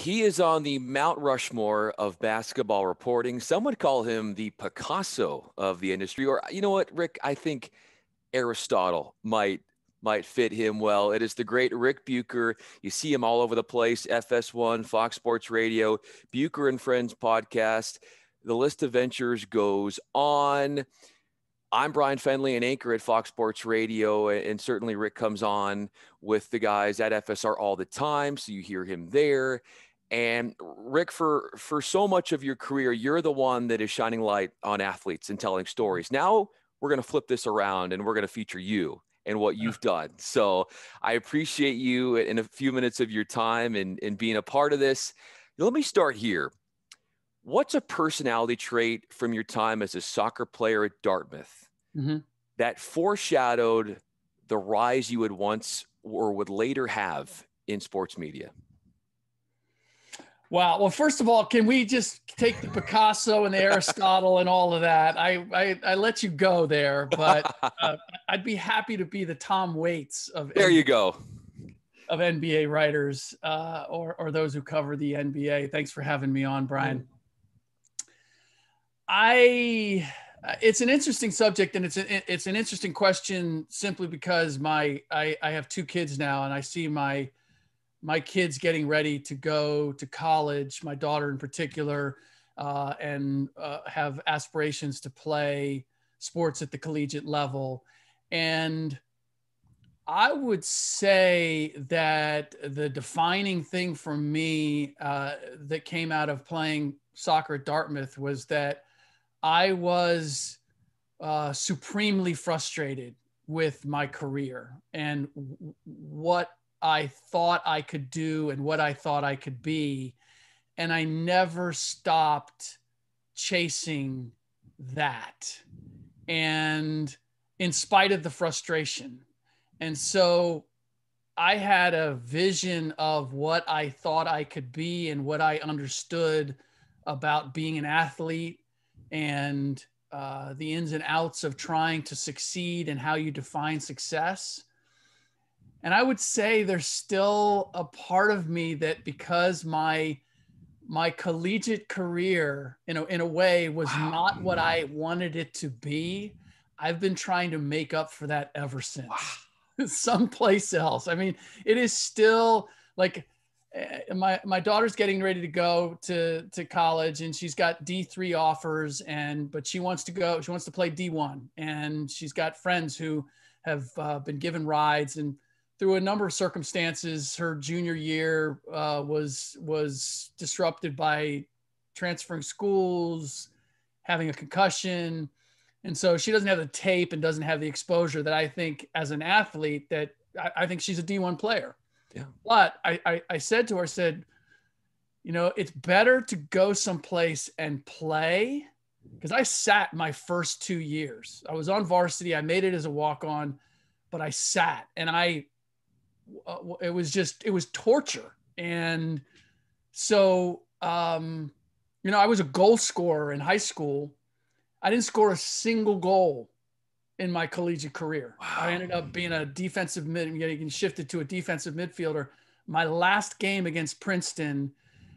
he is on the Mount Rushmore of basketball reporting. Some would call him the Picasso of the industry. Or you know what, Ric? I think Aristotle might might fit him well. It is the great Ric Bucher. You see him all over the place FS1, Fox Sports Radio, Bucher and Friends podcast. The list of ventures goes on. I'm Bryan Fenley, an anchor at Fox Sports Radio, and certainly Ric comes on with the guys at FSR all the time, so you hear him there. And Ric, for for so much of your career, you're the one that is shining light on athletes and telling stories. Now we're going to flip this around, and we're going to feature you and what you've done. So I appreciate you in a few minutes of your time and, and being a part of this. Let me start here. What's a personality trait from your time as a soccer player at Dartmouth mm-hmm. that foreshadowed the rise you would once or would later have in sports media? Wow. Well, first of all, can we just take the Picasso and the Aristotle and all of that? I I, I let you go there, but uh, I'd be happy to be the Tom Waits of there. You go of NBA writers uh, or or those who cover the NBA. Thanks for having me on, Bryan. I it's an interesting subject and it's a, it's an interesting question simply because my I, I have two kids now and I see my my kids getting ready to go to college my daughter in particular uh, and uh, have aspirations to play sports at the collegiate level. And I would say that the defining thing for me uh, that came out of playing soccer at Dartmouth was that I was uh, supremely frustrated with my career and what I thought I could do and what I thought I could be. And I never stopped chasing that. And in spite of the frustration. And so I had a vision of what I thought I could be and what I understood about being an athlete and uh, the ins and outs of trying to succeed and how you define success. And I would say there's still a part of me that because my my collegiate career, you know, in a way was wow. not what I wanted it to be. I've been trying to make up for that ever since. Wow. Someplace else. I mean, it is still like Eh, my my daughter's getting ready to go to to college and she's got D3 offers and but she wants to go she wants to play D1 and she's got friends who have uh, been given rides and through a number of circumstances her junior year uh, was was disrupted by transferring schools having a concussion and so she doesn't have the tape and doesn't have the exposure that I think as an athlete that I, I think she's a D1 player yeah. But I, I, I said to her, I said, you know, it's better to go someplace and play because I sat my first two years. I was on varsity. I made it as a walk on, but I sat and I, uh, it was just, it was torture. And so, um, you know, I was a goal scorer in high school. I didn't score a single goal in my collegiate career. Wow. I ended up being a defensive mid, getting shifted to a defensive midfielder. My last game against Princeton,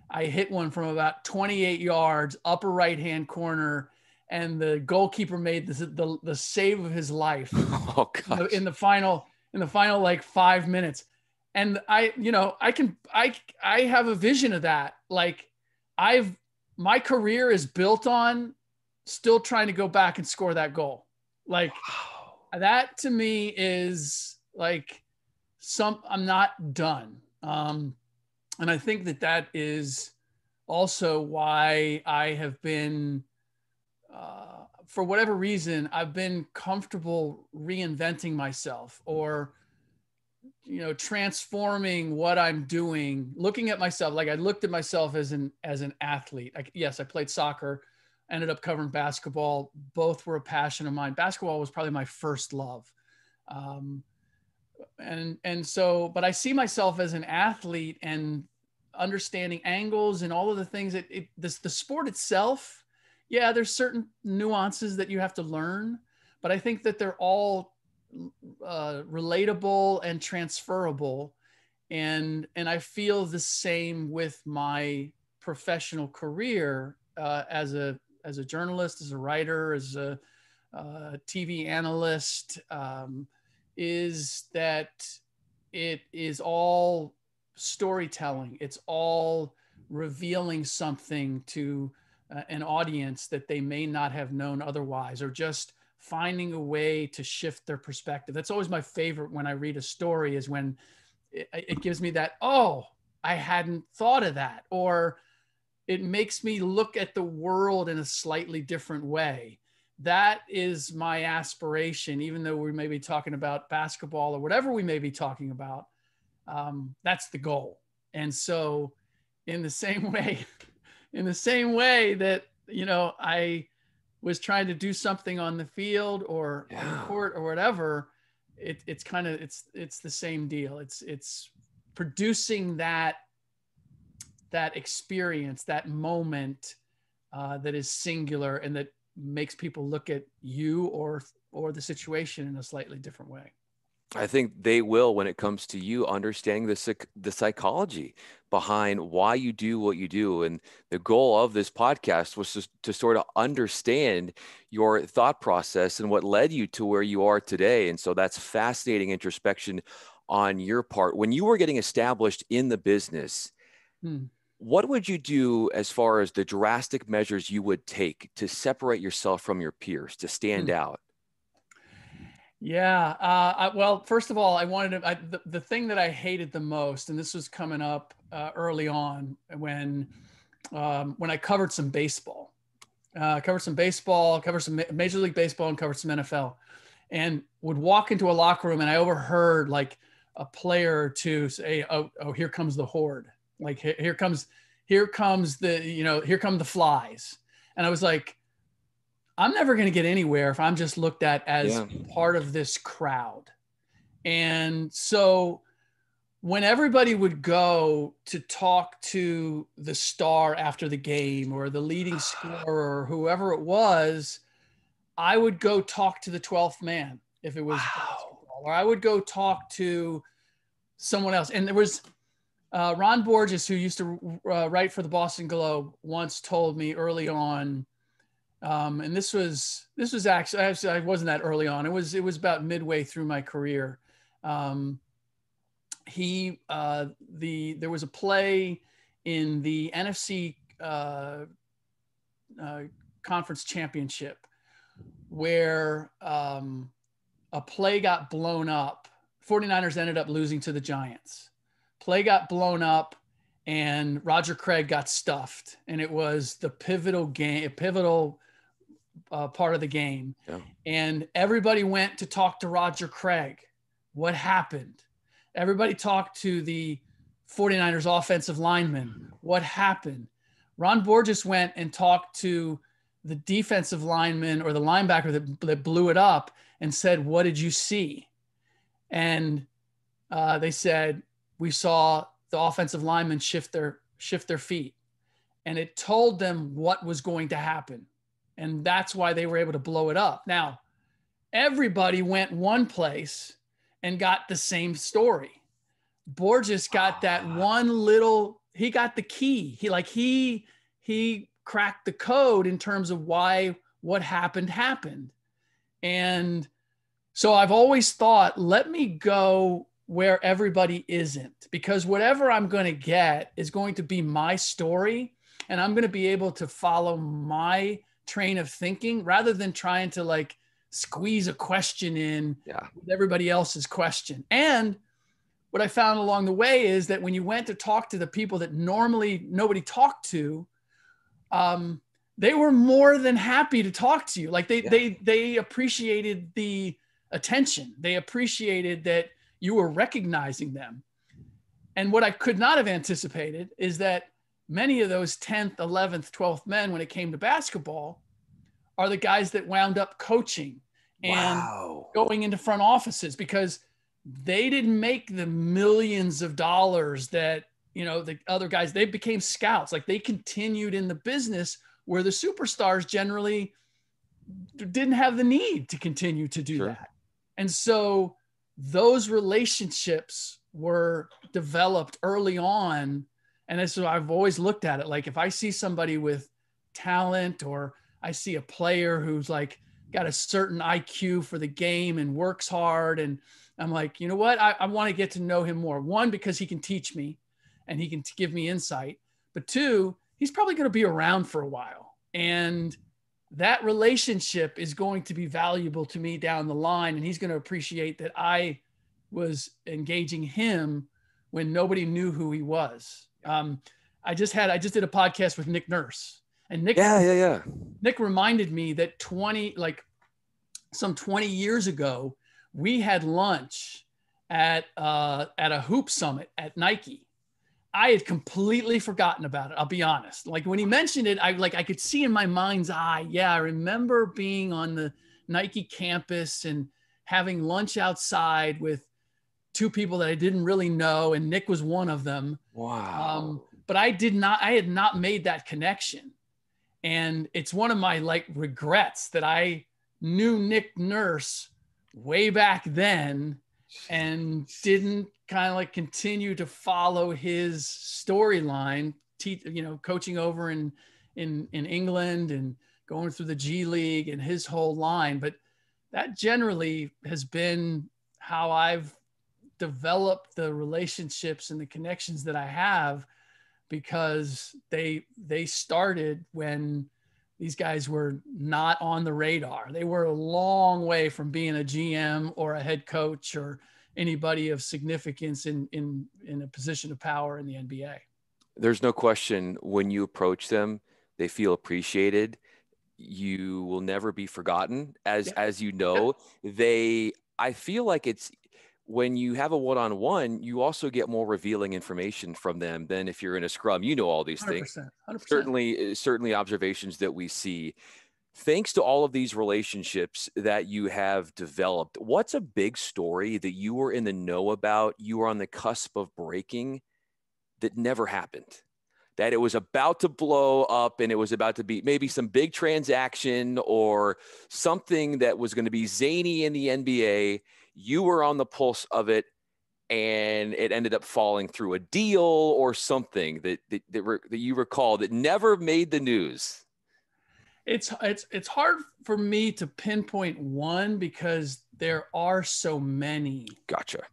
I hit one from about 28 yards, upper right hand corner, and the goalkeeper made the, the, the save of his life oh, in the final in the final like five minutes. And I, you know, I can I I have a vision of that. Like I've my career is built on still trying to go back and score that goal. Like wow. that to me is like some I'm not done. Um, and I think that that is also why I have been, uh, for whatever reason, I've been comfortable reinventing myself or, you know, transforming what I'm doing, looking at myself. Like I looked at myself as an, as an athlete. I, yes, I played soccer ended up covering basketball. Both were a passion of mine. Basketball was probably my first love. Um, and and so, but I see myself as an athlete and understanding angles and all of the things that it, this, the sport itself. Yeah, there's certain nuances that you have to learn, but I think that they're all uh, relatable and transferable. and and I feel the same with my professional career uh, as a as a journalist, as a writer, as a uh, TV analyst, um, is that it is all storytelling. It's all revealing something to an audience that they may not have known otherwise, or just finding a way to shift their perspective. That's always my favorite when I read a story is when it, it gives me that, oh, I hadn't thought of that. Or it makes me look at the world in a slightly different way. That is my aspiration, even though we may be talking about basketball or whatever we may be talking about. Um, that's the goal. And so, in the same way, in the same way that, you know, I was trying to do something on the field or yeah. on the court or whatever, it, it's kind of it's it's the same deal. It's it's producing that that experience, that moment uh, that is singular and that makes people look at you or or the situation in a slightly different way. I think they will when it comes to you understanding the the psychology behind why you do what you do. And the goal of this podcast was to, to sort of understand your thought process and what led you to where you are today. And so that's fascinating introspection on your part. When you were getting established in the business, hmm. what would you do as far as the drastic measures you would take to separate yourself from your peers, to stand hmm. out? Yeah. Uh, I, well, first of all, I wanted to, I, the, the thing that I hated the most, and this was coming up uh, early on when, um, when I covered some baseball, uh, covered some baseball, covered some Major League Baseball, and covered some NFL, and would walk into a locker room, and I overheard like a player or two say, "Oh, oh, here comes the horde! Like here, here comes, here comes the, you know, here come the flies," and I was like I'm never going to get anywhere if I'm just looked at as yeah. part of this crowd. And so when everybody would go to talk to the star after the game or the leading scorer or whoever it was, I would go talk to the 12th man if it was wow. or I would go talk to someone else. And there was uh, Ron Borges, who used to uh, write for the Boston Globe, once told me early on um, and this was this was actually, I wasn't that early on. It was it was about midway through my career. Um, he uh, the there was a play in the NFC uh, uh, conference championship where um, a play got blown up. 49ers ended up losing to the Giants. Play got blown up and Roger Craig got stuffed and it was the pivotal game a pivotal uh, part of the game. Yeah. And everybody went to talk to Roger Craig. What happened? Everybody talked to the 49ers offensive lineman. What happened? Ron Borges went and talked to the defensive lineman or the linebacker that, that blew it up and said, What did you see? And uh, they said, We saw the offensive lineman shift their shift their feet. And it told them what was going to happen. And that's why they were able to blow it up. Now, everybody went one place and got the same story. Borges got that ah. one little, he got the key. He like he he cracked the code in terms of why what happened happened. And so I've always thought, let me go where everybody isn't because whatever I'm going to get is going to be my story and I'm going to be able to follow my train of thinking rather than trying to like squeeze a question in yeah. with everybody else's question. And what I found along the way is that when you went to talk to the people that normally nobody talked to, um, they were more than happy to talk to you. Like they yeah. they they appreciated the attention. They appreciated that you were recognizing them. And what I could not have anticipated is that many of those 10th, 11th, 12th men, when it came to basketball, are the guys that wound up coaching and wow. going into front offices because they didn't make the millions of dollars that you know the other guys they became scouts like they continued in the business where the superstars generally didn't have the need to continue to do sure. that and so those relationships were developed early on. And this is I've always looked at it. Like if I see somebody with talent or I see a player who's like got a certain IQ for the game and works hard. And I'm like, you know what? I, I want to get to know him more. One, because he can teach me and he can give me insight. But two, he's probably going to be around for a while. And that relationship is going to be valuable to me down the line. And he's going to appreciate that I was engaging him when nobody knew who he was. Um, I just had, I just did a podcast with Nick Nurse and Nick, yeah, yeah, yeah. Nick reminded me that 20, like some 20 years ago, we had lunch at, uh, at a hoop summit at Nike I had completely forgotten about it. I'll be honest. Like when he mentioned it, I like I could see in my mind's eye. Yeah, I remember being on the Nike campus and having lunch outside with two people that I didn't really know, and Nick was one of them. Wow. Um, but I did not. I had not made that connection, and it's one of my like regrets that I knew Nick Nurse way back then and didn't kind of like continue to follow his storyline, you know, coaching over in in in England and going through the G League and his whole line. But that generally has been how I've developed the relationships and the connections that I have because they they started when these guys were not on the radar. They were a long way from being a GM or a head coach or anybody of significance in in in a position of power in the NBA. There's no question when you approach them, they feel appreciated. You will never be forgotten. As yeah. as you know, yeah. they I feel like it's when you have a one-on-one, you also get more revealing information from them than if you're in a scrum. You know all these 100%, things. 100%. Certainly, uh, certainly observations that we see. Thanks to all of these relationships that you have developed, what's a big story that you were in the know about, you were on the cusp of breaking that never happened? That it was about to blow up and it was about to be maybe some big transaction or something that was going to be zany in the NBA you were on the pulse of it and it ended up falling through a deal or something that that, that, re, that you recall that never made the news. It's it's it's hard for me to pinpoint one because there are so many gotcha.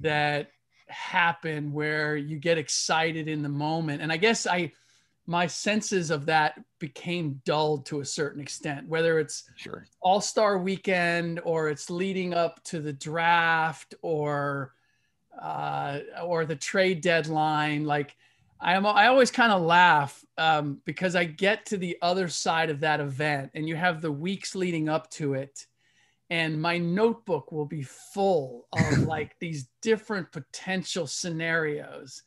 that happen where you get excited in the moment. And i guess i my senses of that became dulled to a certain extent, whether it's sure. All Star Weekend or it's leading up to the draft or uh, or the trade deadline. Like I am, I always kind of laugh um, because I get to the other side of that event, and you have the weeks leading up to it, and my notebook will be full of like these different potential scenarios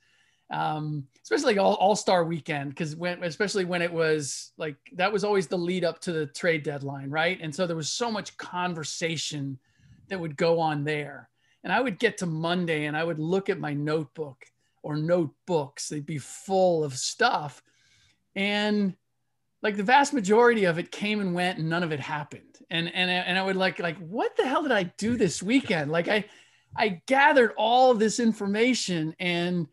um, especially like all, all star weekend because when especially when it was like that was always the lead up to the trade deadline right? And so there was so much conversation that would go on there. And i would get to monday and i would look at my notebook or notebooks. They'd be full of stuff. And like the vast majority of it came and went and none of it happened. And and and i would like like what the hell did i do this weekend? Like i i gathered all this information and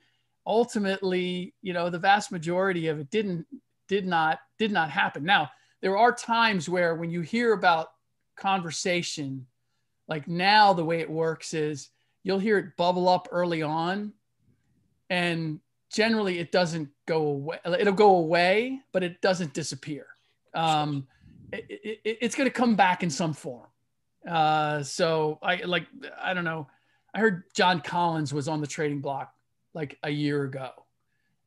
ultimately, you know, the vast majority of it didn't did not did not happen. Now, there are times where when you hear about conversation, like now the way it works is you'll hear it bubble up early on and generally it doesn't go away it'll go away but it doesn't disappear. Um, it, it, it's going to come back in some form. Uh, so i like i don't know. I heard john collins was on the trading block like a year ago,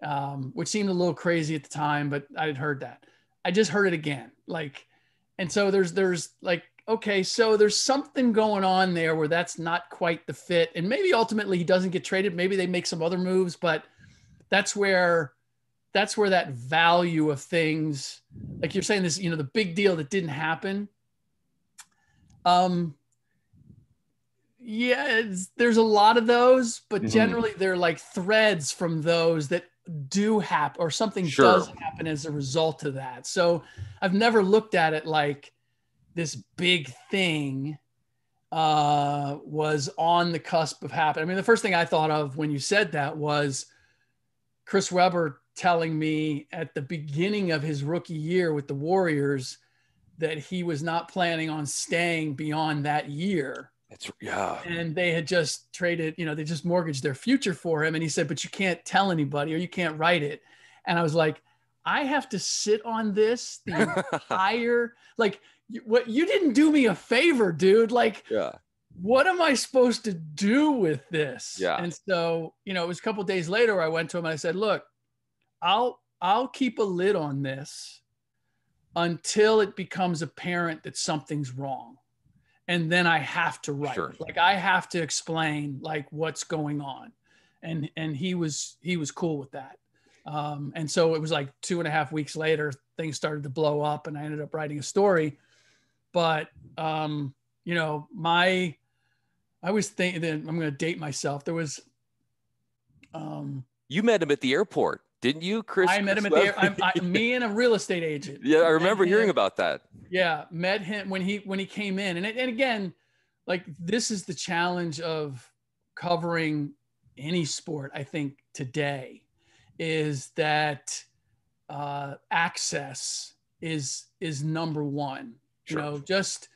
um, which seemed a little crazy at the time, but I had heard that. I just heard it again. Like, and so there's, there's like, okay, so there's something going on there where that's not quite the fit. And maybe ultimately he doesn't get traded. Maybe they make some other moves, but that's where, that's where that value of things, like you're saying this, you know, the big deal that didn't happen. Um, yeah, there's a lot of those, but mm-hmm. generally they're like threads from those that do happen or something sure. does happen as a result of that. So I've never looked at it like this big thing. uh, was on the cusp of happening. I mean, the first thing I thought of when you said that was Chris Webber telling me at the beginning of his rookie year with the Warriors that he was not planning on staying beyond that year. That's yeah. And they had just traded, you know, they just mortgaged their future for him. And he said, but you can't tell anybody or you can't write it. And I was like, I have to sit on this the entire like what you didn't do me a favor, dude. Like, yeah. What am I supposed to do with this? Yeah. And so, you know, it was a couple days later I went to him and I said, look, I'll I'll keep a lid on this until it becomes apparent that something's wrong. And then I have to write. Sure. Like I have to explain like what's going on. And and he was he was cool with that. Um, and so it was like two and a half weeks later, things started to blow up, and I ended up writing a story. But um, you know, my I was thinking that I'm going to date myself. There was, um, you met him at the airport, didn't you, Chris? I met him at the air, I, me and a real estate agent. yeah, I remember met hearing him- about that. Yeah, met him when he when he came in, and it- and again, like this is the challenge of covering any sport. I think today is that uh, access is is number one. Sure. You know, just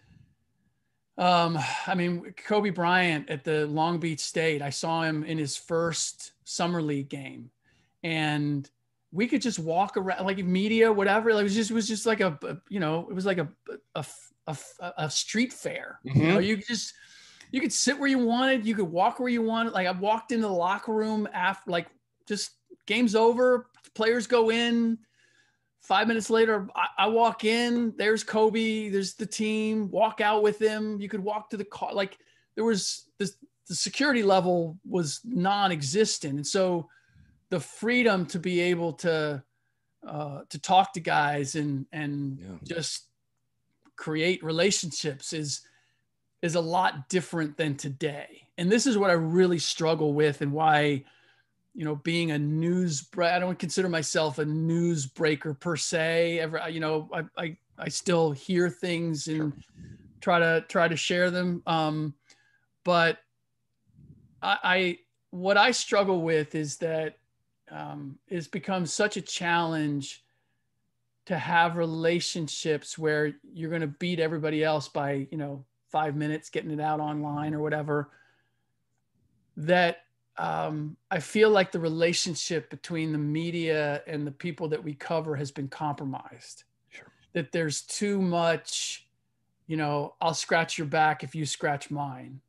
um, I mean, Kobe Bryant at the Long Beach State. I saw him in his first summer league game, and we could just walk around like media, whatever. Like, it was just it was just like a, a- you know, it was like a a, a, a street fair. You know, mm-hmm. you could just you could sit where you wanted, you could walk where you wanted. Like I walked into the locker room after like just game's over, players go in. Five minutes later, I, I walk in. There's Kobe. There's the team. Walk out with him. You could walk to the car. Like there was this, the security level was non-existent, and so the freedom to be able to uh, to talk to guys and and Yeah. just create relationships is is a lot different than today. And this is what I really struggle with, and why you know, being a news, I don't consider myself a news breaker per se. Ever, you know, I, I, I still hear things and try to try to share them. Um, but I, I, what I struggle with is that um, it's become such a challenge to have relationships where you're going to beat everybody else by, you know, five minutes getting it out online or whatever. That um, I feel like the relationship between the media and the people that we cover has been compromised. Sure. That there's too much, you know, I'll scratch your back if you scratch mine.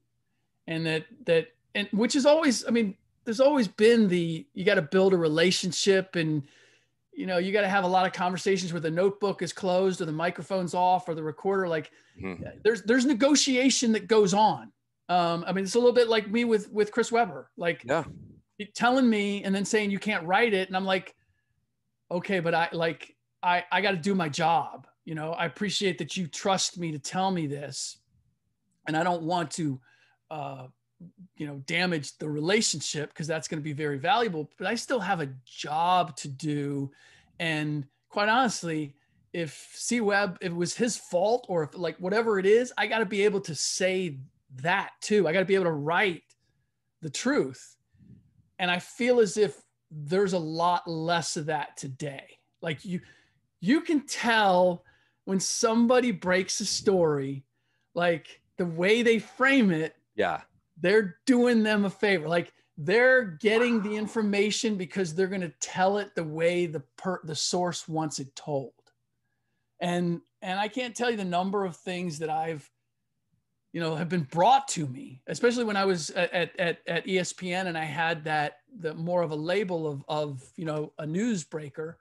And that, that, and which is always, I mean, there's always been the, you got to build a relationship and, you know, you got to have a lot of conversations where the notebook is closed or the microphone's off or the recorder. Like Mhm. there's, there's negotiation that goes on. Um, I mean, it's a little bit like me with with Chris Webber, like Yeah. telling me and then saying you can't write it, and I'm like, okay, but I like I I got to do my job. You know, I appreciate that you trust me to tell me this, and I don't want to, uh, you know, damage the relationship because that's going to be very valuable. But I still have a job to do, and quite honestly. If C-Webb, if it was his fault or if like whatever it is, I got to be able to say that too. I got to be able to write the truth. And I feel as if there's a lot less of that today. Like you you can tell when somebody breaks a story like the way they frame it, Yeah. They're doing them a favor. Like they're getting the information because they're going to tell it the way the per the source wants it told. And and I can't tell you the number of things that I've you know have been brought to me especially when i was at, at, at, espn and i had that the more of a label of of you know a newsbreaker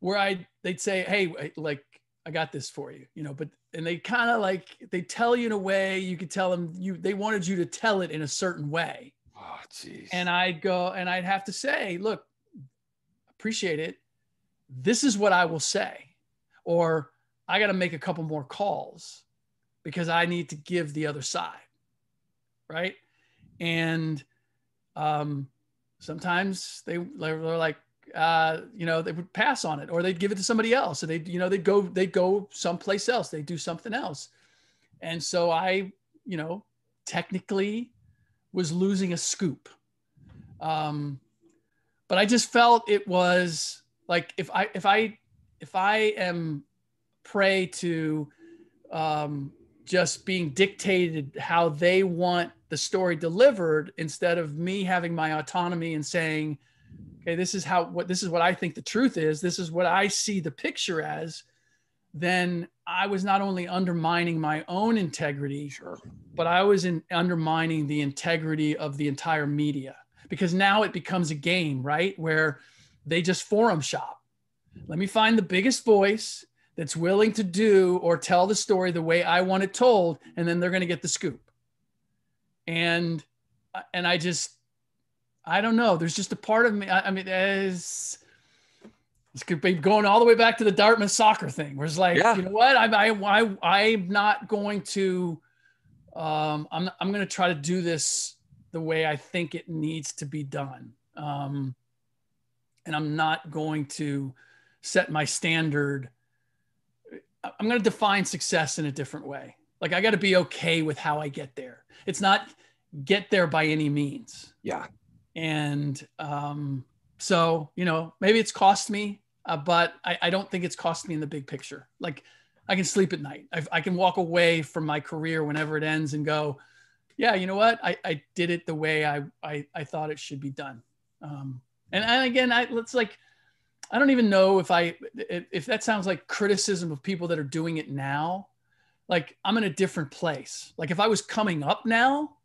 where i they'd say hey like i got this for you you know but and they kind of like they tell you in a way you could tell them you they wanted you to tell it in a certain way. Oh, jeez. and i'd go and i'd have to say look appreciate it. This is what i will say. Or i got to make a couple more calls because i need to give the other side right? And um sometimes they they're like uh you know they would pass on it or they'd give it to somebody else. Or they you know they'd go they'd go someplace else. They'd do something else. And so I, you know, technically was losing a scoop. Um, but I just felt it was like if I if I if I am prey to um, just being dictated how they want the story delivered instead of me having my autonomy and saying, okay, this is how what this is what I think the truth is. This is what I see the picture as. Then I was not only undermining my own integrity, Sure. but I was in undermining the integrity of the entire media because now it becomes a game, right? Where they just forum shop. Let me find the biggest voice that's willing to do or tell the story the way I want it told, and then they're going to get the scoop. And and I just I don't know. There's just a part of me. I, I mean, as this could be going all the way back to the Dartmouth soccer thing, where it's like, Yeah. you know what? I I I I'm not going to. Um, I'm I'm going to try to do this the way I think it needs to be done. Um, and I'm not going to set my standard. I'm going to define success in a different way. Like I got to be okay with how I get there. It's not get there by any means. Yeah. And um, so, you know, maybe it's cost me, uh, but I, I don't think it's cost me in the big picture. Like I can sleep at night. I, I can walk away from my career whenever it ends and go, yeah, you know what? I, I did it the way I, I, I thought it should be done. Um, and, and again, I, let's like, I don't even know if I, if, if that sounds like criticism of people that are doing it now, like I'm in a different place. Like if I was coming up now,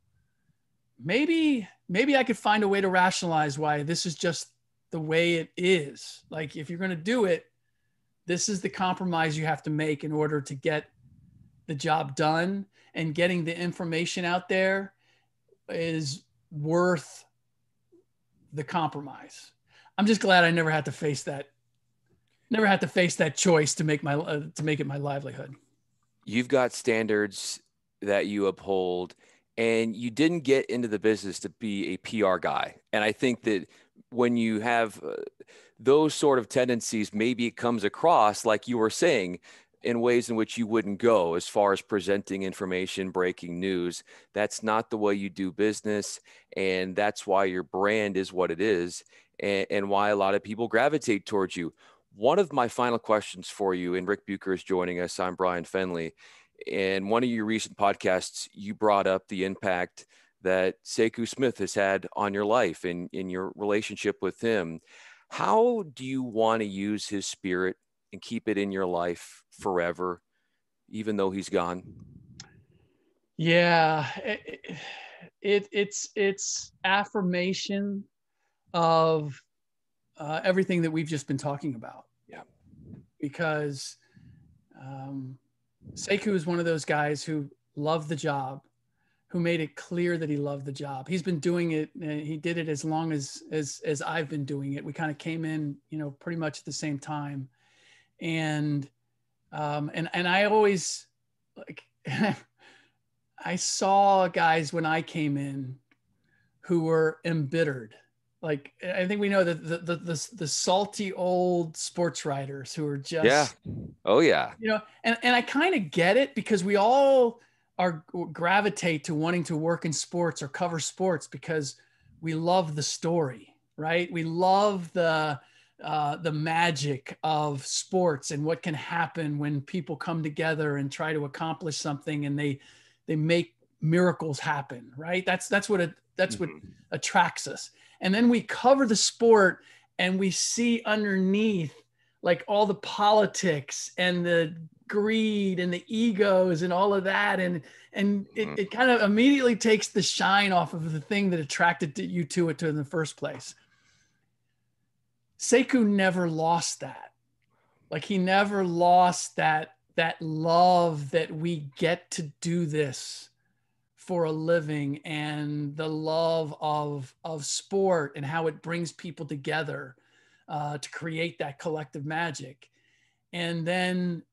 maybe, maybe I could find a way to rationalize why this is just the way it is. Like if you're going to do it, this is the compromise you have to make in order to get the job done and getting the information out there is worth the compromise. I'm just glad I never had to face that never had to face that choice to make my uh, to make it my livelihood. You've got standards that you uphold, and you didn't get into the business to be a PR guy. And I think that when you have uh, those sort of tendencies, maybe it comes across like you were saying in ways in which you wouldn't go as far as presenting information, breaking news. That's not the way you do business. And that's why your brand is what it is and, and why a lot of people gravitate towards you. One of my final questions for you, and Ric Bucher is joining us. I'm Bryan Fenley. In one of your recent podcasts, you brought up the impact that Sekou Smith has had on your life and in your relationship with him. How do you want to use his spirit and keep it in your life forever, even though he's gone? Yeah, it, it it's it's affirmation of uh, everything that we've just been talking about. Yeah. Because um, Sekou is one of those guys who loved the job, who made it clear that he loved the job. He's been doing it. And he did it as long as as as I've been doing it. We kind of came in, you know, pretty much at the same time, and um, and and I always like. I saw guys when I came in who were embittered. Like I think we know that the the the, the salty old sports writers who are just Yeah. Oh, yeah. you know, and and I kind of get it because we all are gravitate to wanting to work in sports or cover sports because we love the story, right? We love the uh, the magic of sports and what can happen when people come together and try to accomplish something and they they make miracles happen right that's that's what it that's what Mhm. attracts us and then we cover the sport and we see underneath like all the politics and the greed and the egos and all of that and and it, Mhm. it kind of immediately takes the shine off of the thing that attracted you to it to in the first place Sekou never lost that. Like he never lost that that love that we get to do this for a living and the love of of sport and how it brings people together uh, to create that collective magic. And then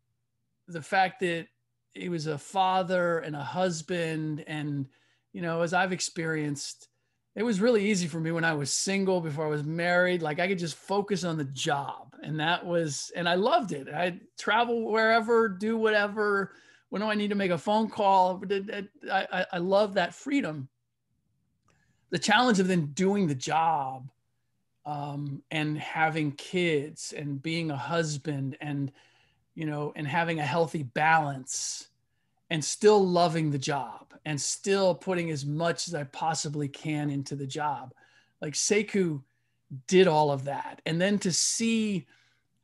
the fact that he was a father and a husband and you know as I've experienced it was really easy for me when I was single before I was married. Like I could just focus on the job. And that was, and I loved it. I'd travel wherever, do whatever, When do I need to make a phone call? I, I, love that freedom. The challenge of then doing the job um, and having kids and being a husband and, you know, and having a healthy balance and still loving the job and still putting as much as I possibly can into the job. Like Sekou did all of that. And then to see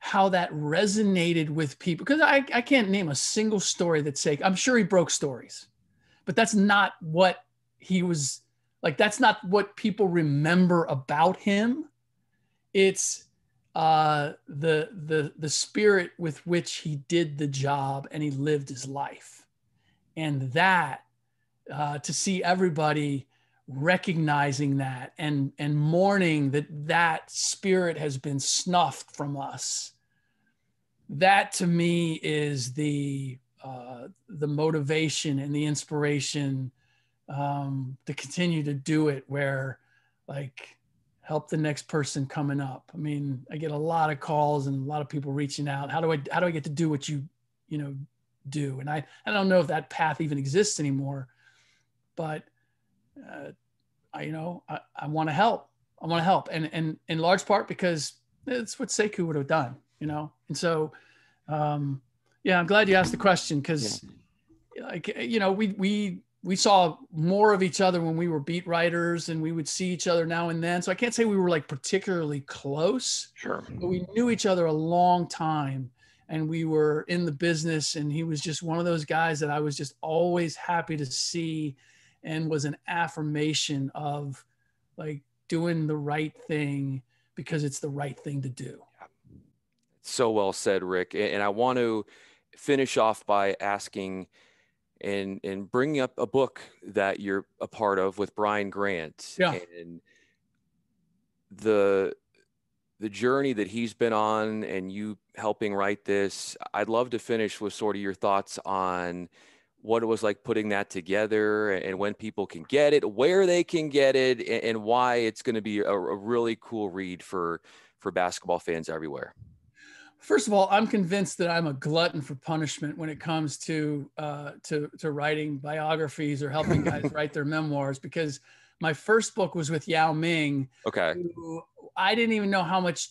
how that resonated with people, because I, I can't name a single story that Sekou, I'm sure he broke stories, but that's not what he was like, that's not what people remember about him. It's uh, the, the, the spirit with which he did the job and he lived his life. And that uh, to see everybody recognizing that and and mourning that that spirit has been snuffed from us that to me is the uh, the motivation and the inspiration um, to continue to do it where like help the next person coming up. I mean i get a lot of calls and a lot of people reaching out. How do i how do i get to do what you you know do? And i i don't know if that path even exists anymore but uh, I, you know, I, I want to help. I want to help, and and in large part because it's what Sekou would have done, you know. And so, um, yeah, I'm glad you asked the question because, yeah. like, you know, we we we saw more of each other when we were beat writers, and we would see each other now and then. So I can't say we were like particularly close. Sure. But we knew each other a long time and we were in the business and he was just one of those guys that I was just always happy to see and was an affirmation of like doing the right thing because it's the right thing to do. So well said, Ric. And I want to finish off by asking and and bringing up a book that you're a part of with Brian Grant. Yeah. And the the journey that he's been on and you helping write this. I'd love to finish with sort of your thoughts on what it was like putting that together and when people can get it, where they can get it, and why it's going to be a, a, really cool read for for basketball fans everywhere. First of all, I'm convinced that I'm a glutton for punishment when it comes to uh, to to writing biographies or helping guys write their memoirs because my first book was with Yao Ming. Okay. I didn't even know how much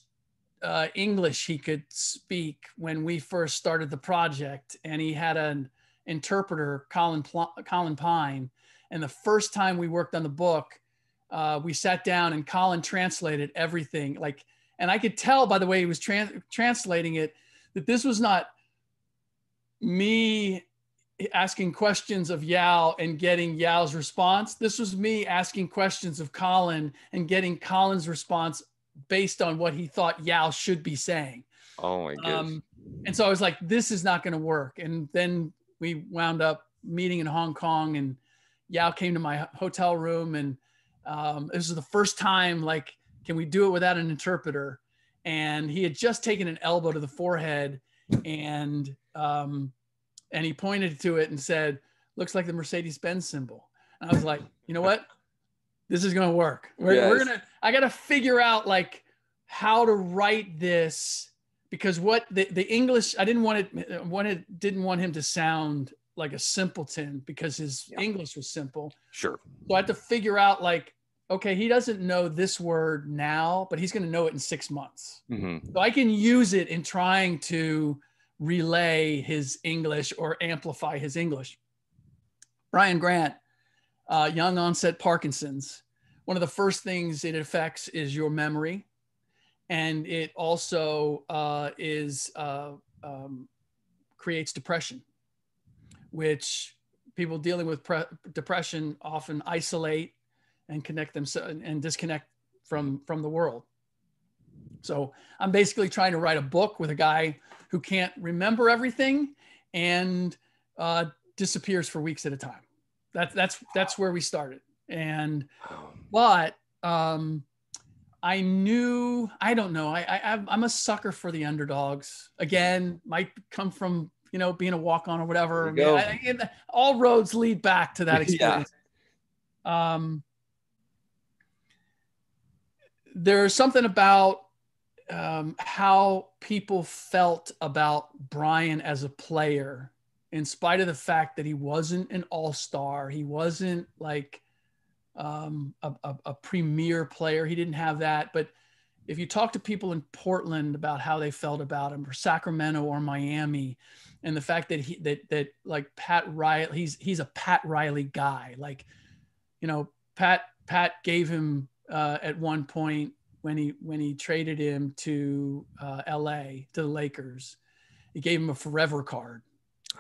uh, English he could speak when we first started the project, and he had an interpreter, Colin, Pl- Colin Pine. And the first time we worked on the book, uh, we sat down and Colin translated everything. Like, and I could tell by the way he was translating it that this was not me asking questions of Yao and getting Yao's response. This was me asking questions of Colin and getting Colin's response based on what he thought Yao should be saying. Oh my goodness. Um, and so I was like, this is not going to work. And then we wound up meeting in Hong Kong and Yao came to my hotel room and um, this was the first time like, can we do it without an interpreter? And he had just taken an elbow to the forehead and um, and he pointed to it and said, looks like the Mercedes Benz symbol. And I was like, you know what? This is going to work. We're, yes. we're going to, I got to figure out like how to write this because what the, the English, I didn't want it, wanted, didn't want him to sound like a simpleton because his yeah. English was simple. Sure. So I had to figure out like, okay, he doesn't know this word now, but he's going to know it in six months. Mm-hmm. So I can use it in trying to relay his English or amplify his English. Brian Grant, uh, young onset Parkinson's. One of the first things it affects is your memory and it also uh, is uh, um, creates depression, which people dealing with pre- depression often isolate and connect themselves and disconnect from from the world. So I'm basically trying to write a book with a guy who can't remember everything and uh, disappears for weeks at a time. That's that's that's where we started. And but um, I knew, I don't know. I, I I'm a sucker for the underdogs. Again, might come from you know being a walk on or whatever. I mean, I, all roads lead back to that experience. yeah. Um, there's something about um, how people felt about Brian as a player in spite of the fact that he wasn't an all-star, he wasn't like um, a, a, a premier player. He didn't have that. But if you talk to people in Portland about how they felt about him, or Sacramento or Miami, and the fact that he that that like Pat Riley, he's he's a Pat Riley guy. Like, you know, Pat Pat gave him uh, at one point when he when he traded him to uh, L.A. to the Lakers, he gave him a forever card.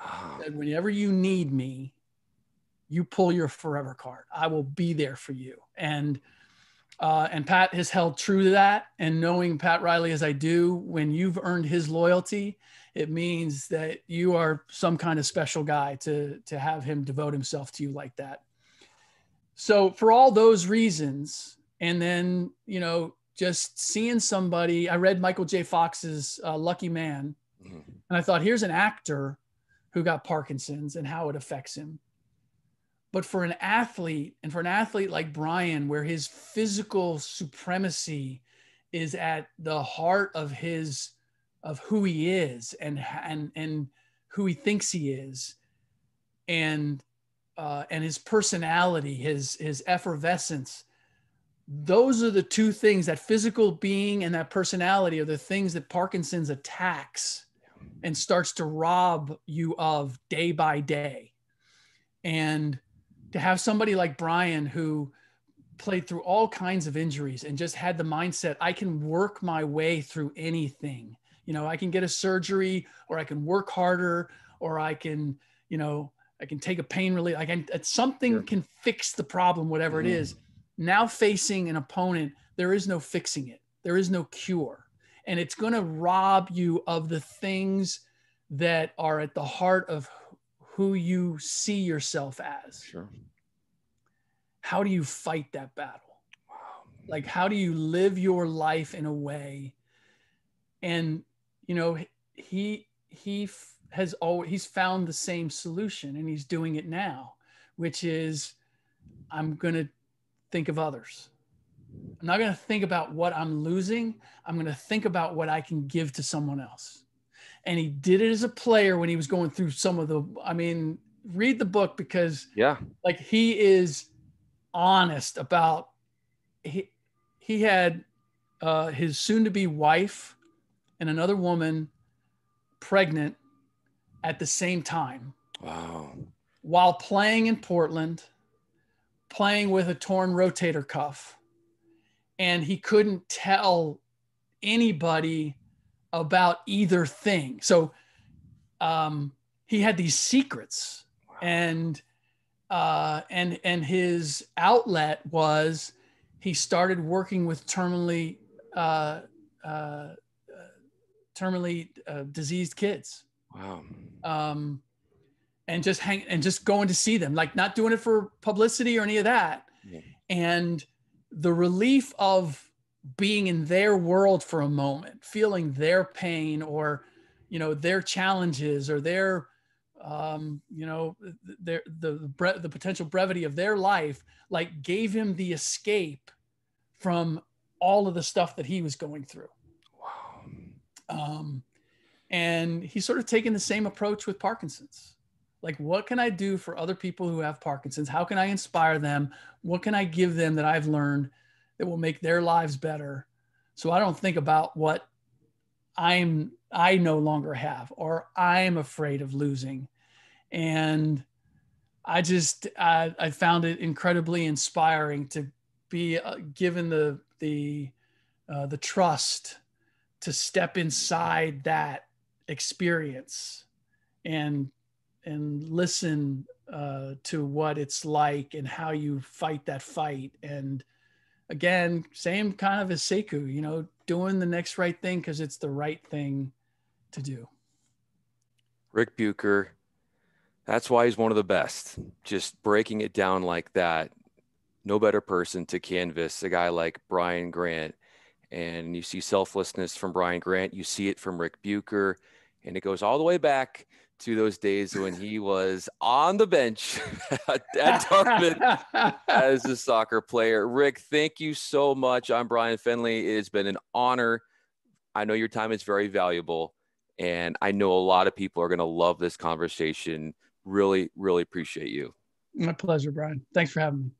Oh. whenever you need me, you pull your forever card. I will be there for you. And uh, and Pat has held true to that. And knowing Pat Riley as I do, when you've earned his loyalty, it means that you are some kind of special guy to to have him devote himself to you like that. So for all those reasons, and then you know just seeing somebody, I read Michael J. Fox's uh, Lucky Man, mm-hmm. and I thought, here's an actor who got Parkinson's and how it affects him. But for an athlete, and for an athlete like Brian, where his physical supremacy is at the heart of his of who he is and and and who he thinks he is, and uh, and his personality, his his effervescence. Those are the two things that physical being and that personality are the things that Parkinson's attacks and starts to rob you of day by day. And to have somebody like Brian who played through all kinds of injuries and just had the mindset I can work my way through anything. You know, I can get a surgery or I can work harder or I can, you know, I can take a pain relief. I can something sure. can fix the problem, whatever mm-hmm. it is. Now facing an opponent, there is no fixing it. There is no cure. And it's going to rob you of the things that are at the heart of who you see yourself as. Sure. How do you fight that battle? Wow. Like, how do you live your life in a way? And, you know, he, he has always, he's found the same solution and he's doing it now, which is I'm going to think of others. I'm not going to think about what I'm losing. I'm going to think about what I can give to someone else and he did it as a player when he was going through some of the i mean read the book because yeah like he is honest about he he had uh, his soon to be wife and another woman pregnant at the same time wow while playing in portland playing with a torn rotator cuff and he couldn't tell anybody about either thing. So um, he had these secrets, wow. and uh, and and his outlet was he started working with terminally uh, uh, terminally uh, diseased kids. Wow. Um, and just hang and just going to see them, like not doing it for publicity or any of that. Yeah. And the relief of being in their world for a moment, feeling their pain or, you know, their challenges or their, um, you know, their the the, the potential brevity of their life, like gave him the escape from all of the stuff that he was going through. Wow. Um, and he's sort of taking the same approach with Parkinson's. Like, what can I do for other people who have Parkinson's? How can I inspire them? What can I give them that I've learned? that will make their lives better. So I don't think about what I'm I no longer have or I'm afraid of losing. And I just I, I found it incredibly inspiring to be uh, given the the uh, the trust to step inside that experience and and listen uh, to what it's like and how you fight that fight and again, same kind of as Sekou, you know, doing the next right thing because it's the right thing to do. Ric Bucher, that's why he's one of the best. Just breaking it down like that. No better person to canvas a guy like Brian Grant. And you see selflessness from Brian Grant, you see it from Ric Bucher, and it goes all the way back to those days when he was on the bench at Dartmouth as a soccer player. Ric, thank you so much. I'm Bryan Fenley. It has been an honor. I know your time is very valuable. And I know a lot of people are going to love this conversation. Really, really appreciate you. My pleasure, Bryan. Thanks for having me.